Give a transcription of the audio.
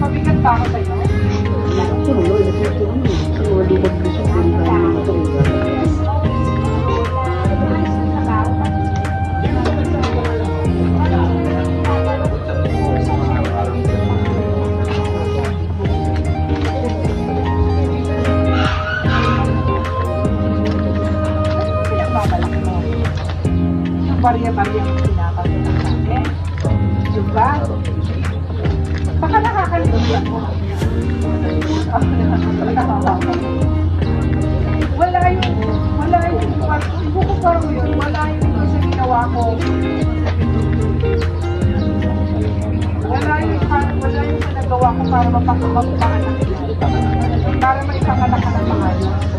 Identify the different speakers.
Speaker 1: Mabigat pa ako sa inyo.
Speaker 2: Sino mo? Ito ano? Sino mo lumag gusto ko yung tayo na?
Speaker 1: Yung barya-barya yung pinapatunan natin. Yung wala yung, wala yung, ikukumpara mo yun, wala yung sa ginawa ko. Wala yung, wala yung nagawa ko para mapakumapanganak. Para maipanganak ka na